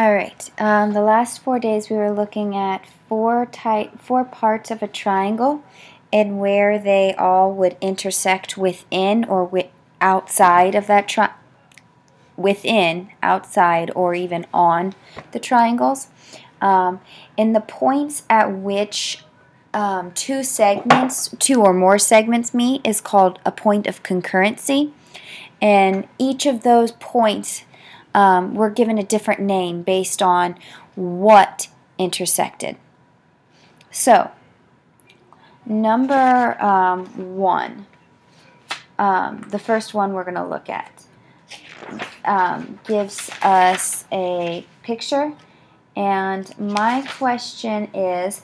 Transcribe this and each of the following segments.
All right. Um, the last four days we were looking at four type, four parts of a triangle, and where they all would intersect within or wi outside of that tri within, outside, or even on the triangles. Um, and the points at which um, two segments, two or more segments meet is called a point of concurrency. And each of those points um, were given a different name based on what intersected. So, number um, one, um, the first one we're going to look at, um, gives us a picture. And my question is,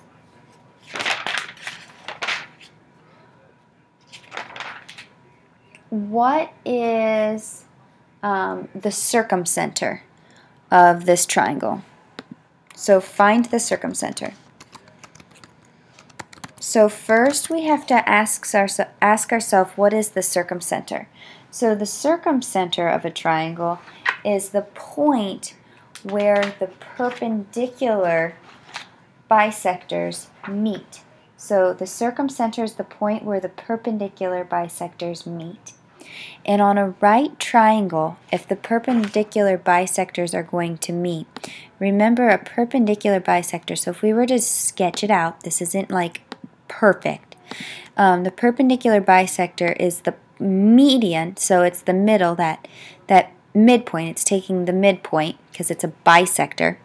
what is um, the circumcenter of this triangle. So find the circumcenter. So first we have to ask, our, ask ourselves what is the circumcenter. So the circumcenter of a triangle is the point where the perpendicular bisectors meet. So the circumcenter is the point where the perpendicular bisectors meet. And on a right triangle, if the perpendicular bisectors are going to meet, remember a perpendicular bisector, so if we were to sketch it out, this isn't like perfect. Um, the perpendicular bisector is the median, so it's the middle, that, that midpoint, it's taking the midpoint because it's a bisector,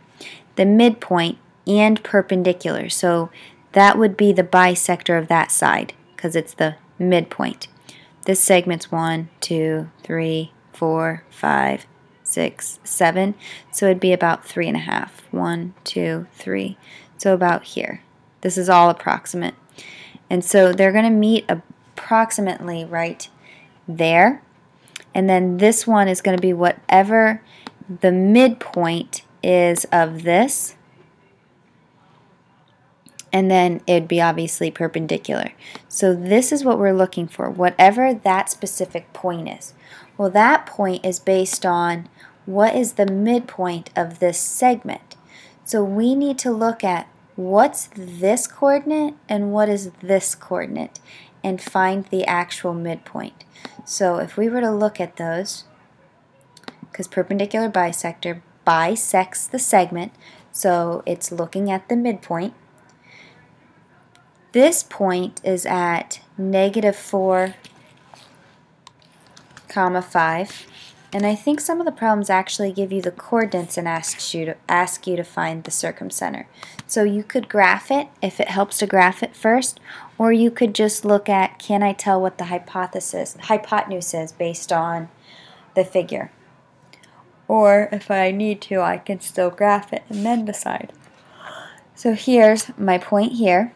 the midpoint and perpendicular. So that would be the bisector of that side because it's the midpoint. This segment's one, two, three, four, five, six, seven. So it'd be about three and a half. One, two, three. So about here. This is all approximate. And so they're going to meet approximately right there. And then this one is going to be whatever the midpoint is of this and then it'd be obviously perpendicular. So this is what we're looking for, whatever that specific point is. Well, that point is based on what is the midpoint of this segment. So we need to look at what's this coordinate and what is this coordinate and find the actual midpoint. So if we were to look at those, because perpendicular bisector bisects the segment, so it's looking at the midpoint, this point is at negative 4 comma 5. And I think some of the problems actually give you the coordinates and ask you to, ask you to find the circumcenter. So you could graph it if it helps to graph it first, or you could just look at can I tell what the hypothesis hypotenuse is based on the figure. Or if I need to, I can still graph it and then decide. So here's my point here.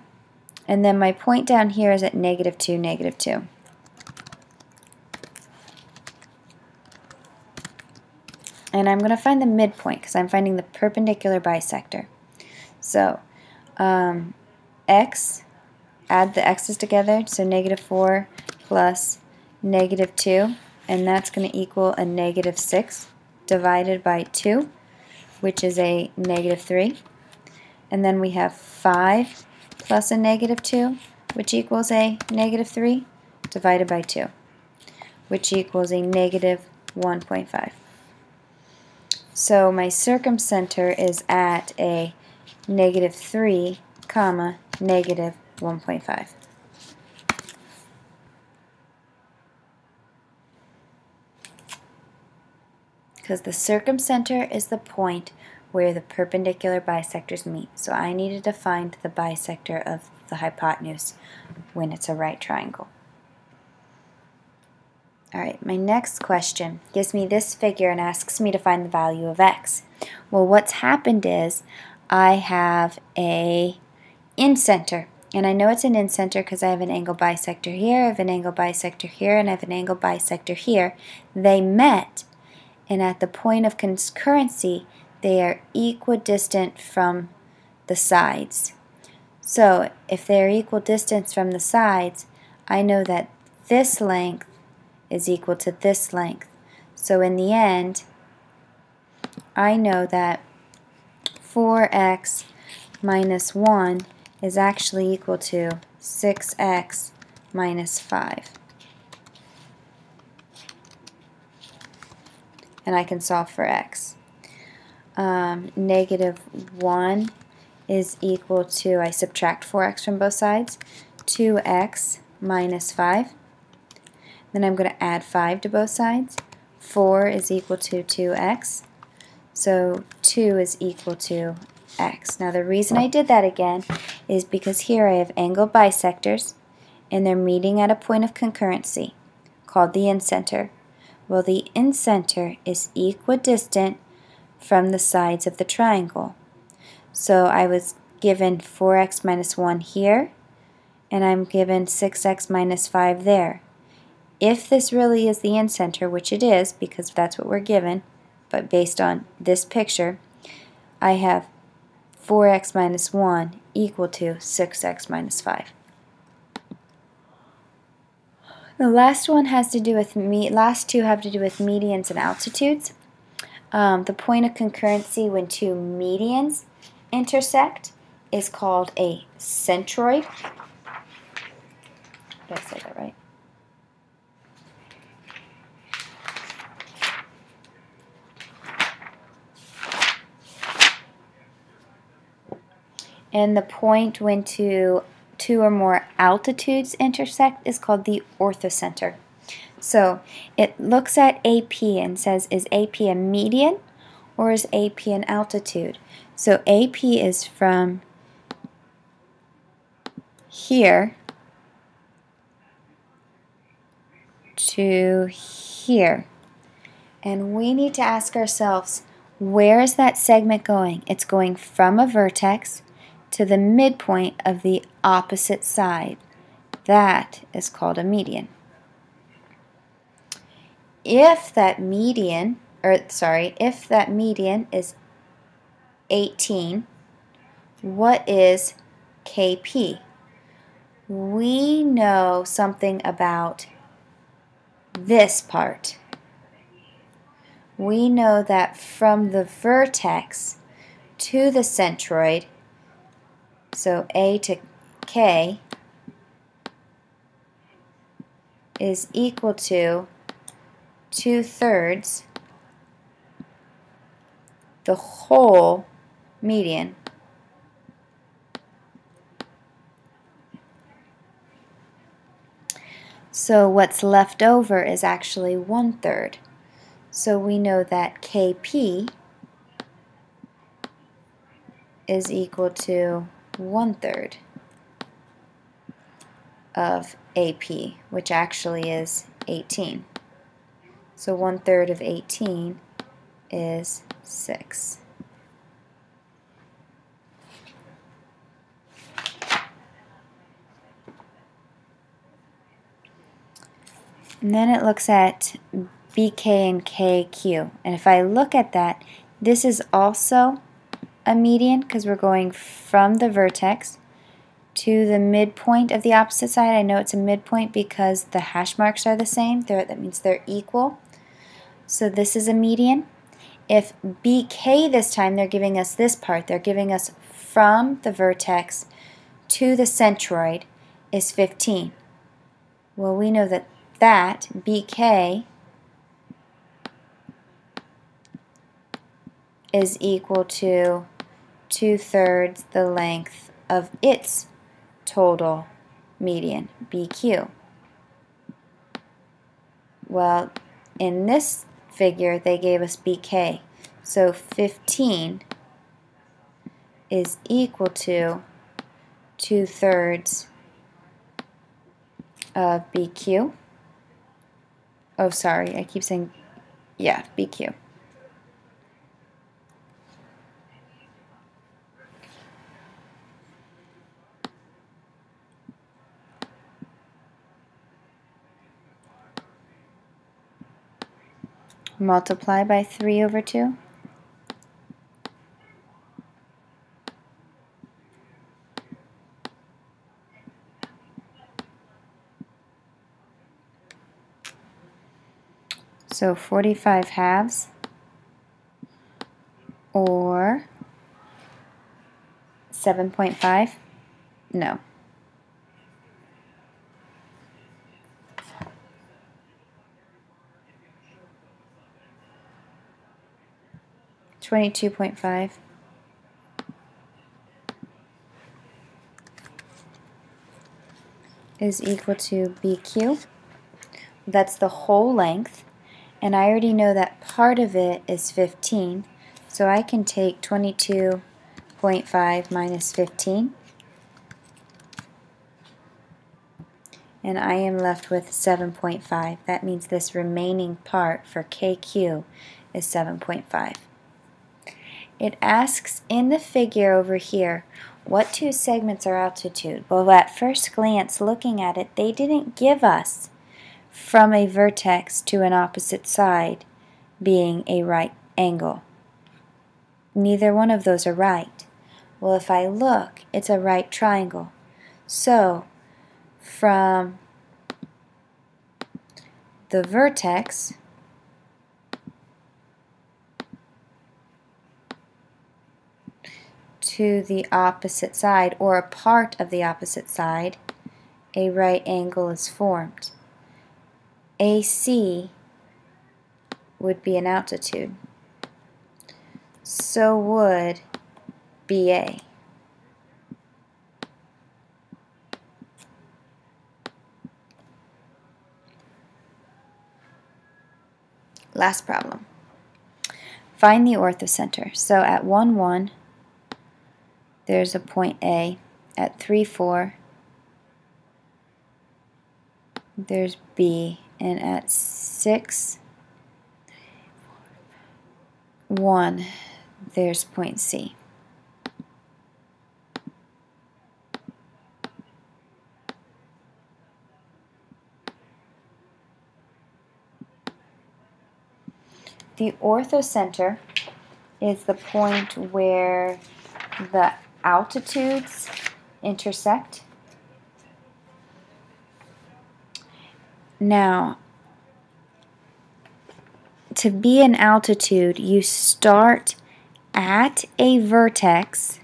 And then my point down here is at negative 2, negative 2. And I'm going to find the midpoint because I'm finding the perpendicular bisector. So um, x, add the x's together, so negative 4 plus negative 2, and that's going to equal a negative 6 divided by 2, which is a negative 3. And then we have 5 plus a negative 2, which equals a negative 3, divided by 2, which equals a negative 1.5. So my circumcenter is at a negative 3, comma, negative 1.5. Because the circumcenter is the point where the perpendicular bisectors meet. So I needed to find the bisector of the hypotenuse when it's a right triangle. Alright, my next question gives me this figure and asks me to find the value of x. Well, what's happened is I have a incenter. And I know it's an incenter because I have an angle bisector here, I have an angle bisector here, and I have an angle bisector here. They met, and at the point of concurrency, they are equidistant from the sides. So if they're equal distance from the sides, I know that this length is equal to this length. So in the end, I know that 4x minus 1 is actually equal to 6x minus 5. And I can solve for x. Um, negative 1 is equal to, I subtract 4x from both sides, 2x minus 5. Then I'm going to add 5 to both sides. 4 is equal to 2x. So 2 is equal to x. Now the reason I did that again is because here I have angled bisectors and they're meeting at a point of concurrency called the incenter. Well, the incenter is equidistant from the sides of the triangle. So I was given 4x minus 1 here, and I'm given 6x minus 5 there. If this really is the incenter, which it is because that's what we're given, but based on this picture, I have 4x minus 1 equal to 6x minus 5. The last one has to do with me. Last two have to do with medians and altitudes. Um, the point of concurrency when two medians intersect is called a centroid. Did I say that right? And the point when two, two or more altitudes intersect is called the orthocenter. So it looks at AP and says, is AP a median or is AP an altitude? So AP is from here to here. And we need to ask ourselves, where is that segment going? It's going from a vertex to the midpoint of the opposite side. That is called a median. If that median, or sorry, if that median is 18, what is KP? We know something about this part. We know that from the vertex to the centroid, so A to K is equal to 2 thirds the whole median. So what's left over is actually one third. So we know that Kp is equal to one third of AP, which actually is 18. So one third of 18 is 6. And then it looks at BK and KQ. And if I look at that, this is also a median because we're going from the vertex to the midpoint of the opposite side. I know it's a midpoint because the hash marks are the same. They're, that means they're equal. So this is a median. If BK this time, they're giving us this part. They're giving us from the vertex to the centroid is 15. Well, we know that that, BK, is equal to two-thirds the length of its total median, BQ. Well, in this figure, they gave us BK. So 15 is equal to two-thirds of BQ. Oh, sorry, I keep saying, yeah, BQ. Multiply by 3 over 2. So 45 halves or 7.5? No. Twenty-two point five. is equal to BQ. That's the whole length. And I already know that part of it is 15. So I can take 22.5 minus 15. And I am left with 7.5. That means this remaining part for KQ is 7.5. It asks in the figure over here, what two segments are altitude? Well, at first glance, looking at it, they didn't give us from a vertex to an opposite side being a right angle. Neither one of those are right. Well, if I look, it's a right triangle. So, from the vertex to the opposite side or a part of the opposite side, a right angle is formed. AC would be an altitude. So would BA. Last problem. Find the orthocenter. So at 1, 1, there's a point A. At 3, 4, there's B. And at 6, 1, there's point C. The orthocenter is the point where the altitudes intersect. Now, to be an altitude, you start at a vertex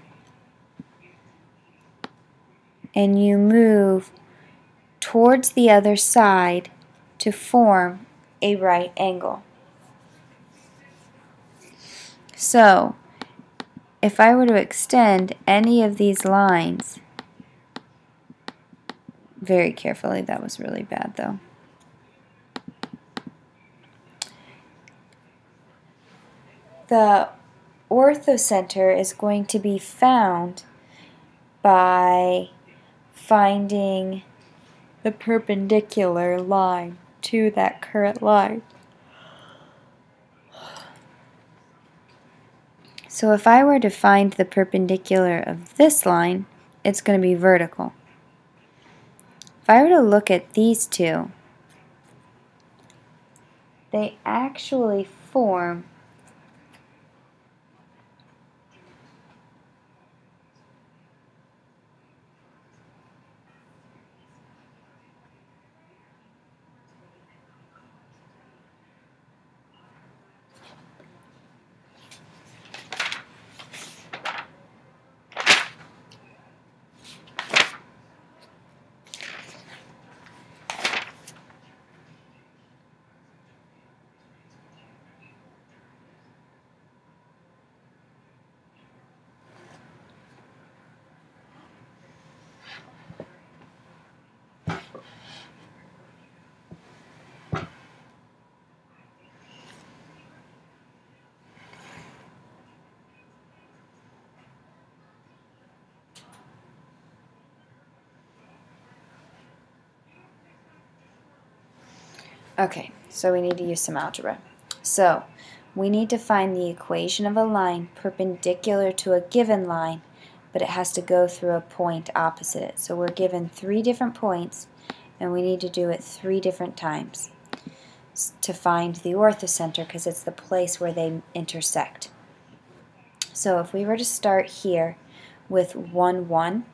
and you move towards the other side to form a right angle. So, if I were to extend any of these lines, very carefully, that was really bad though. The orthocenter is going to be found by finding the perpendicular line to that current line. So if I were to find the perpendicular of this line, it's going to be vertical. If I were to look at these two, they actually form Okay, so we need to use some algebra. So, we need to find the equation of a line perpendicular to a given line, but it has to go through a point opposite it. So we're given three different points, and we need to do it three different times to find the orthocenter because it's the place where they intersect. So if we were to start here with 1, 1,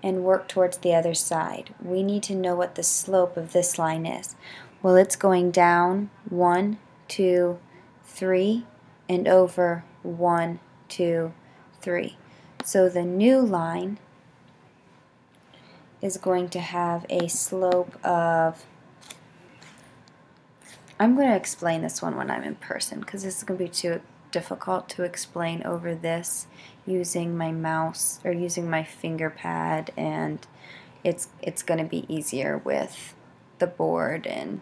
and work towards the other side, we need to know what the slope of this line is. Well, it's going down one, two, three, and over one, two, three. So the new line is going to have a slope of I'm going to explain this one when I'm in person because this is going to be too difficult to explain over this using my mouse or using my finger pad and it's it's going to be easier with the board and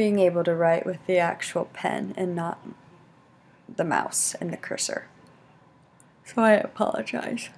being able to write with the actual pen and not the mouse and the cursor. So I apologize.